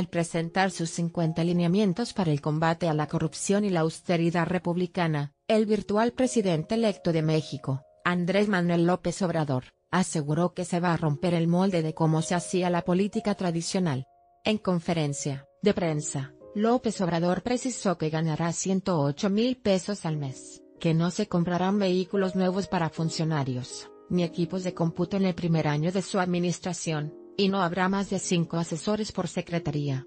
al presentar sus 50 lineamientos para el combate a la corrupción y la austeridad republicana, el virtual presidente electo de México, Andrés Manuel López Obrador, aseguró que se va a romper el molde de cómo se hacía la política tradicional. En conferencia de prensa, López Obrador precisó que ganará 108 mil pesos al mes, que no se comprarán vehículos nuevos para funcionarios, ni equipos de cómputo en el primer año de su administración, y no habrá más de cinco asesores por secretaría.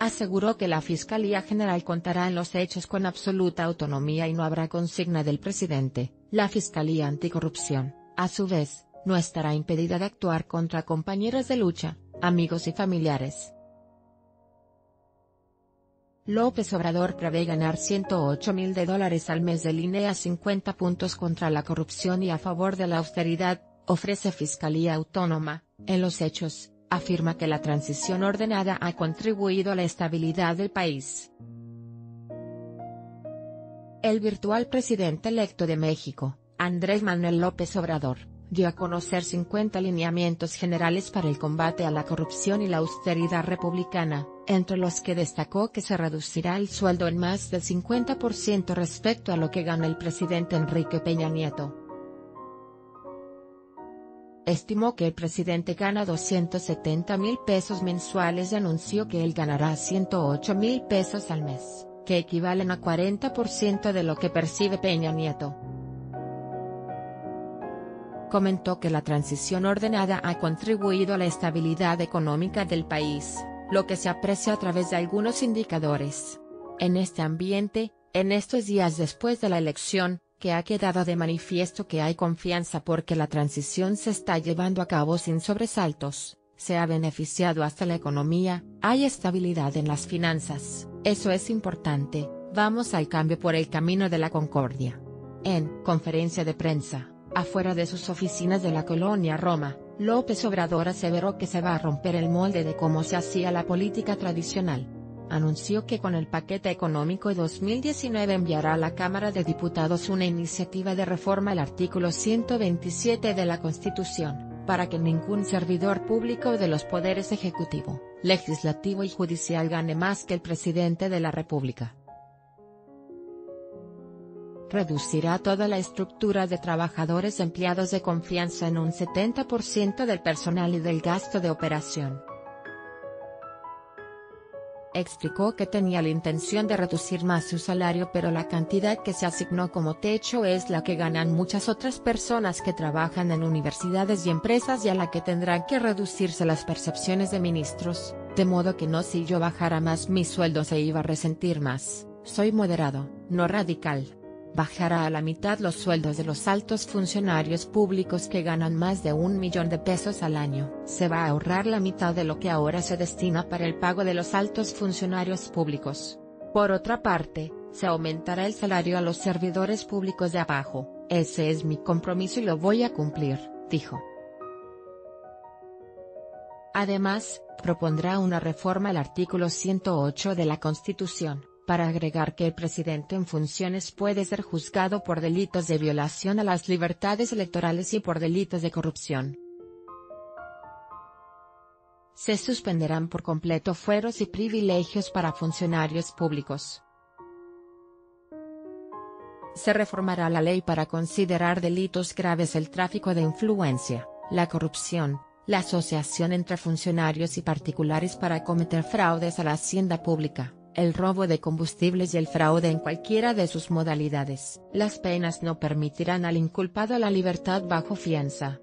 Aseguró que la Fiscalía General contará en los hechos con absoluta autonomía y no habrá consigna del presidente. La Fiscalía Anticorrupción, a su vez, no estará impedida de actuar contra compañeros de lucha, amigos y familiares. López Obrador prevé ganar 108 mil de dólares al mes de línea 50 puntos contra la corrupción y a favor de la austeridad, ofrece Fiscalía Autónoma, en los hechos, afirma que la transición ordenada ha contribuido a la estabilidad del país. El virtual presidente electo de México, Andrés Manuel López Obrador, dio a conocer 50 lineamientos generales para el combate a la corrupción y la austeridad republicana, entre los que destacó que se reducirá el sueldo en más del 50% respecto a lo que gana el presidente Enrique Peña Nieto estimó que el presidente gana 270 mil pesos mensuales y anunció que él ganará 108 mil pesos al mes, que equivalen a 40% de lo que percibe Peña Nieto. Comentó que la transición ordenada ha contribuido a la estabilidad económica del país, lo que se aprecia a través de algunos indicadores. En este ambiente, en estos días después de la elección, que ha quedado de manifiesto que hay confianza porque la transición se está llevando a cabo sin sobresaltos, se ha beneficiado hasta la economía, hay estabilidad en las finanzas, eso es importante, vamos al cambio por el camino de la concordia. En conferencia de prensa, afuera de sus oficinas de la colonia Roma, López Obrador aseveró que se va a romper el molde de cómo se hacía la política tradicional anunció que con el paquete económico 2019 enviará a la Cámara de Diputados una iniciativa de reforma al artículo 127 de la Constitución, para que ningún servidor público de los poderes ejecutivo, legislativo y judicial gane más que el presidente de la República. Reducirá toda la estructura de trabajadores empleados de confianza en un 70% del personal y del gasto de operación Explicó que tenía la intención de reducir más su salario pero la cantidad que se asignó como techo es la que ganan muchas otras personas que trabajan en universidades y empresas y a la que tendrán que reducirse las percepciones de ministros, de modo que no si yo bajara más mi sueldo se iba a resentir más, soy moderado, no radical bajará a la mitad los sueldos de los altos funcionarios públicos que ganan más de un millón de pesos al año. Se va a ahorrar la mitad de lo que ahora se destina para el pago de los altos funcionarios públicos. Por otra parte, se aumentará el salario a los servidores públicos de abajo, ese es mi compromiso y lo voy a cumplir, dijo. Además, propondrá una reforma al artículo 108 de la Constitución para agregar que el presidente en funciones puede ser juzgado por delitos de violación a las libertades electorales y por delitos de corrupción. Se suspenderán por completo fueros y privilegios para funcionarios públicos. Se reformará la ley para considerar delitos graves el tráfico de influencia, la corrupción, la asociación entre funcionarios y particulares para cometer fraudes a la hacienda pública el robo de combustibles y el fraude en cualquiera de sus modalidades. Las penas no permitirán al inculpado la libertad bajo fianza.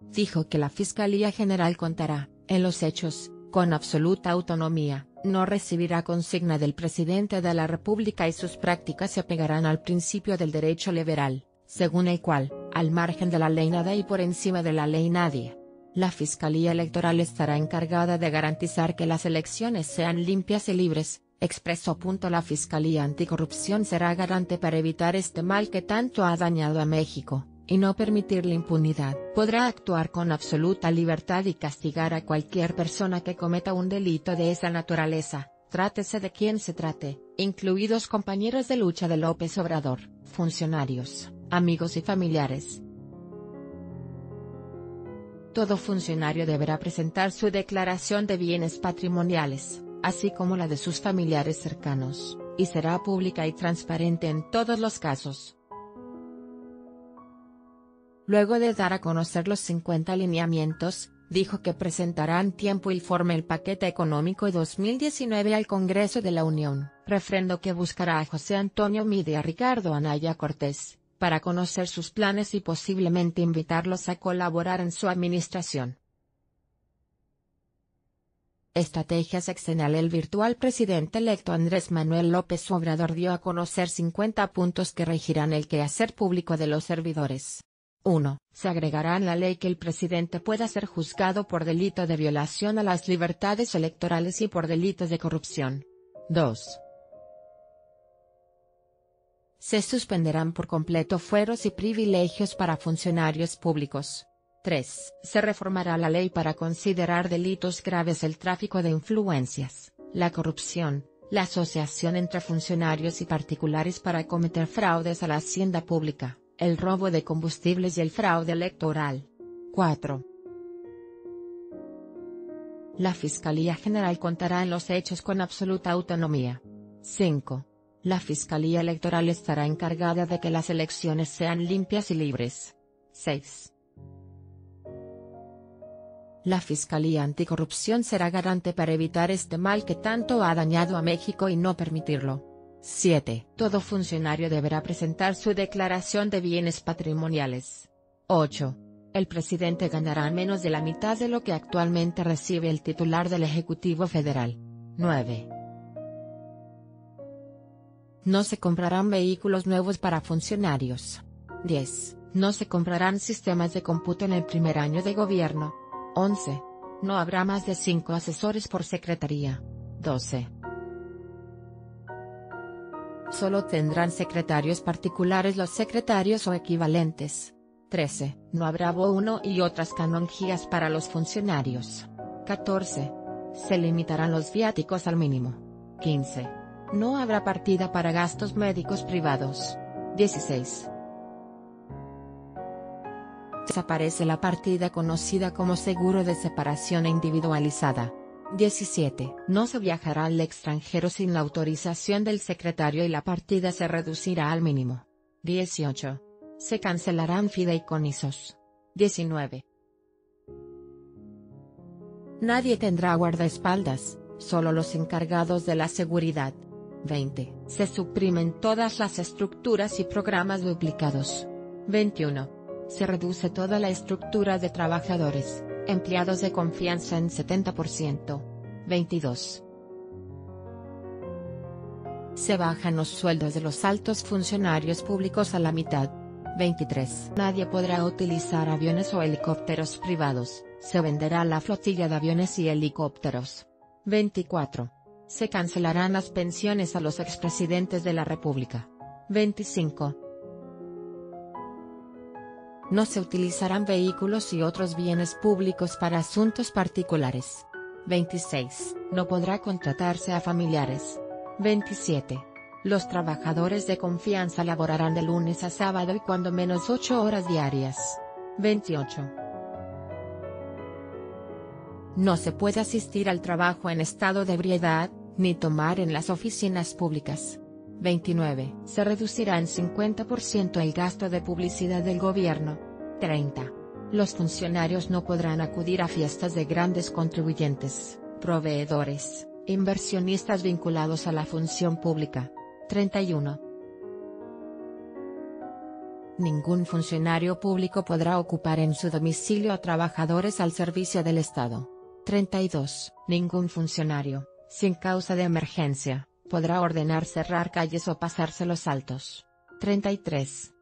Dijo que la Fiscalía General contará, en los hechos, con absoluta autonomía, no recibirá consigna del presidente de la República y sus prácticas se apegarán al principio del derecho liberal, según el cual, al margen de la ley nada y por encima de la ley nadie. La Fiscalía Electoral estará encargada de garantizar que las elecciones sean limpias y libres, expresó. La Fiscalía Anticorrupción será garante para evitar este mal que tanto ha dañado a México, y no permitir la impunidad. Podrá actuar con absoluta libertad y castigar a cualquier persona que cometa un delito de esa naturaleza, trátese de quien se trate, incluidos compañeros de lucha de López Obrador, funcionarios, amigos y familiares. Todo funcionario deberá presentar su declaración de bienes patrimoniales, así como la de sus familiares cercanos, y será pública y transparente en todos los casos. Luego de dar a conocer los 50 lineamientos, dijo que presentará en tiempo y forma el paquete económico 2019 al Congreso de la Unión, refrendo que buscará a José Antonio Mide a Ricardo Anaya Cortés, para conocer sus planes y posiblemente invitarlos a colaborar en su administración. Estrategia sexenal El virtual presidente electo Andrés Manuel López Obrador dio a conocer 50 puntos que regirán el quehacer público de los servidores. 1. Se agregará en la ley que el presidente pueda ser juzgado por delito de violación a las libertades electorales y por delitos de corrupción. 2. Se suspenderán por completo fueros y privilegios para funcionarios públicos. 3. Se reformará la ley para considerar delitos graves el tráfico de influencias, la corrupción, la asociación entre funcionarios y particulares para cometer fraudes a la hacienda pública el robo de combustibles y el fraude electoral. 4. La Fiscalía General contará en los hechos con absoluta autonomía. 5. La Fiscalía Electoral estará encargada de que las elecciones sean limpias y libres. 6. La Fiscalía Anticorrupción será garante para evitar este mal que tanto ha dañado a México y no permitirlo. 7. Todo funcionario deberá presentar su declaración de bienes patrimoniales. 8. El presidente ganará menos de la mitad de lo que actualmente recibe el titular del Ejecutivo Federal. 9. No se comprarán vehículos nuevos para funcionarios. 10. No se comprarán sistemas de cómputo en el primer año de gobierno. 11. No habrá más de 5 asesores por secretaría. 12. Solo tendrán secretarios particulares los secretarios o equivalentes. 13. No habrá bono y otras canonjías para los funcionarios. 14. Se limitarán los viáticos al mínimo. 15. No habrá partida para gastos médicos privados. 16. Desaparece la partida conocida como seguro de separación individualizada. 17. No se viajará al extranjero sin la autorización del secretario y la partida se reducirá al mínimo. 18. Se cancelarán fideicomisos. 19. Nadie tendrá guardaespaldas, solo los encargados de la seguridad. 20. Se suprimen todas las estructuras y programas duplicados. 21. Se reduce toda la estructura de trabajadores. Empleados de confianza en 70%. 22. Se bajan los sueldos de los altos funcionarios públicos a la mitad. 23. Nadie podrá utilizar aviones o helicópteros privados, se venderá la flotilla de aviones y helicópteros. 24. Se cancelarán las pensiones a los expresidentes de la República. 25. No se utilizarán vehículos y otros bienes públicos para asuntos particulares. 26. No podrá contratarse a familiares. 27. Los trabajadores de confianza laborarán de lunes a sábado y cuando menos 8 horas diarias. 28. No se puede asistir al trabajo en estado de ebriedad, ni tomar en las oficinas públicas. 29. Se reducirá en 50% el gasto de publicidad del gobierno. 30. Los funcionarios no podrán acudir a fiestas de grandes contribuyentes, proveedores, inversionistas vinculados a la función pública. 31. Ningún funcionario público podrá ocupar en su domicilio a trabajadores al servicio del Estado. 32. Ningún funcionario, sin causa de emergencia, podrá ordenar cerrar calles o pasarse los altos. 33.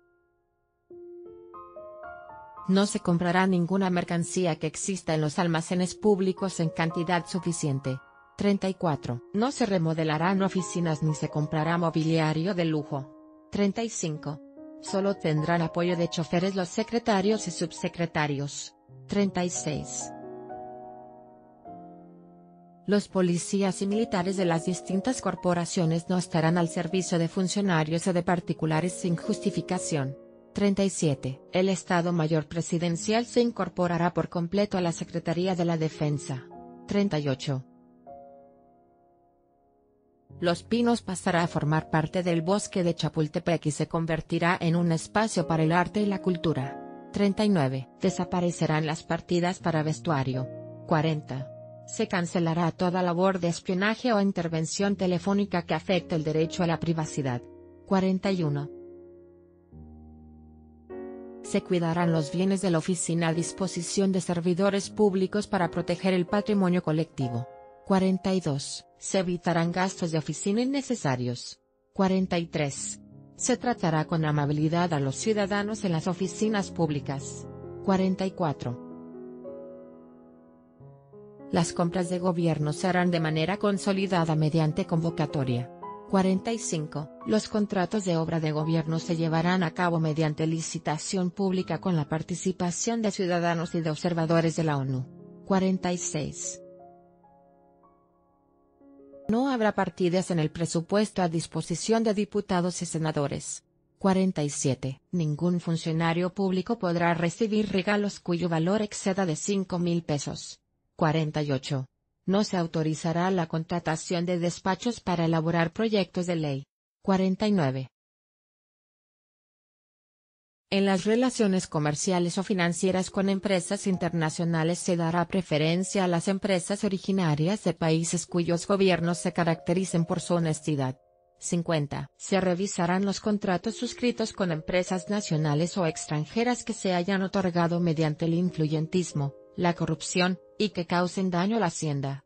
No se comprará ninguna mercancía que exista en los almacenes públicos en cantidad suficiente. 34. No se remodelarán oficinas ni se comprará mobiliario de lujo. 35. Solo tendrán apoyo de choferes los secretarios y subsecretarios. 36. Los policías y militares de las distintas corporaciones no estarán al servicio de funcionarios o de particulares sin justificación. 37. El Estado Mayor Presidencial se incorporará por completo a la Secretaría de la Defensa. 38. Los Pinos pasará a formar parte del bosque de Chapultepec y se convertirá en un espacio para el arte y la cultura. 39. Desaparecerán las partidas para vestuario. 40. Se cancelará toda labor de espionaje o intervención telefónica que afecte el derecho a la privacidad. 41 se cuidarán los bienes de la oficina a disposición de servidores públicos para proteger el patrimonio colectivo. 42. Se evitarán gastos de oficina innecesarios. 43. Se tratará con amabilidad a los ciudadanos en las oficinas públicas. 44. Las compras de gobierno se harán de manera consolidada mediante convocatoria. 45. Los contratos de obra de gobierno se llevarán a cabo mediante licitación pública con la participación de ciudadanos y de observadores de la ONU. 46. No habrá partidas en el presupuesto a disposición de diputados y senadores. 47. Ningún funcionario público podrá recibir regalos cuyo valor exceda de 5 mil pesos. 48. No se autorizará la contratación de despachos para elaborar proyectos de ley. 49. En las relaciones comerciales o financieras con empresas internacionales se dará preferencia a las empresas originarias de países cuyos gobiernos se caractericen por su honestidad. 50. Se revisarán los contratos suscritos con empresas nacionales o extranjeras que se hayan otorgado mediante el influyentismo, la corrupción, y que causen daño a la hacienda.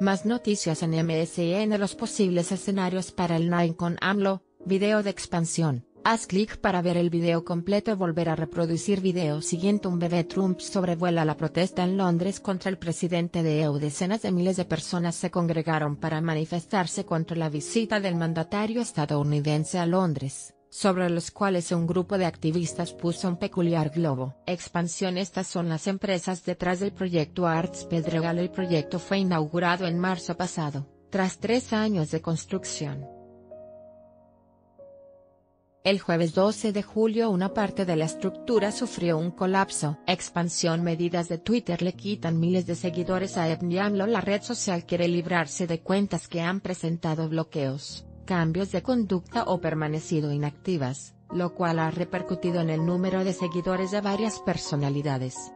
Más noticias en MSN Los posibles escenarios para el Nine con AMLO, video de expansión. Haz clic para ver el video completo y volver a reproducir video siguiente Un bebé Trump sobrevuela la protesta en Londres contra el presidente de EU Decenas de miles de personas se congregaron para manifestarse contra la visita del mandatario estadounidense a Londres sobre los cuales un grupo de activistas puso un peculiar globo. Expansión Estas son las empresas detrás del proyecto Arts Pedregal El proyecto fue inaugurado en marzo pasado, tras tres años de construcción. El jueves 12 de julio una parte de la estructura sufrió un colapso. Expansión Medidas de Twitter le quitan miles de seguidores a Ebniamlo La red social quiere librarse de cuentas que han presentado bloqueos cambios de conducta o permanecido inactivas, lo cual ha repercutido en el número de seguidores de varias personalidades.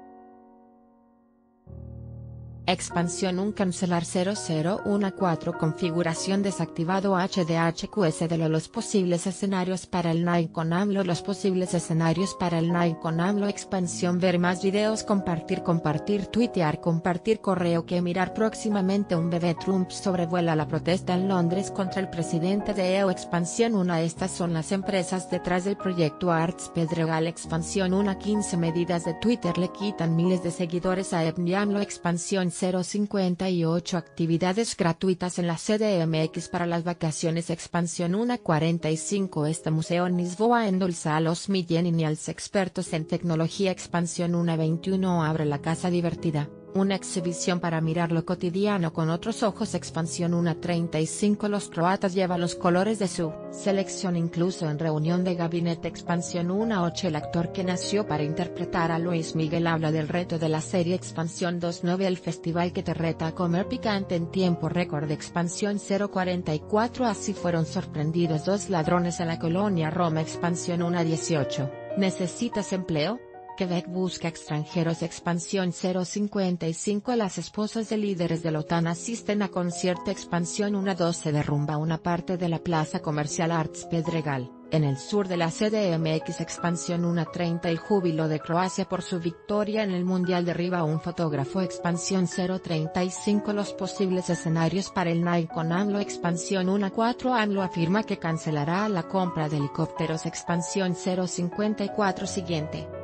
Expansión un cancelar 0014 configuración desactivado HDHQS de los posibles escenarios para el Nine con AMLO Los posibles escenarios para el Nine con AMLO Expansión ver más videos compartir compartir tuitear compartir correo que mirar próximamente un bebé Trump sobrevuela la protesta en Londres contra el presidente de EU Expansión una estas son las empresas detrás del proyecto Arts Pedregal Expansión una 15 medidas de Twitter le quitan miles de seguidores a EBNI AMLO Expansión 058 actividades gratuitas en la CDMX para las vacaciones Expansión 145 Este museo en Lisboa endulza a los millennials expertos en tecnología Expansión 121 abre la casa divertida una exhibición para mirar lo cotidiano con otros ojos Expansión 1.35 Los croatas llevan los colores de su selección incluso en reunión de gabinete Expansión 1.8 El actor que nació para interpretar a Luis Miguel habla del reto de la serie Expansión 2.9 El festival que te reta a comer picante en tiempo récord Expansión 0.44 Así fueron sorprendidos dos ladrones en la colonia Roma Expansión 1.18 ¿Necesitas empleo? Quebec busca extranjeros Expansión 055 Las esposas de líderes de la OTAN asisten a concierto Expansión 1-2 Se derrumba una parte de la plaza comercial Arts Pedregal, en el sur de la CDMX Expansión 1-30 El júbilo de Croacia por su victoria en el Mundial derriba un fotógrafo Expansión 035 Los posibles escenarios para el Nike con AMLO. Expansión 1-4 AMLO afirma que cancelará la compra de helicópteros. Expansión 054 Siguiente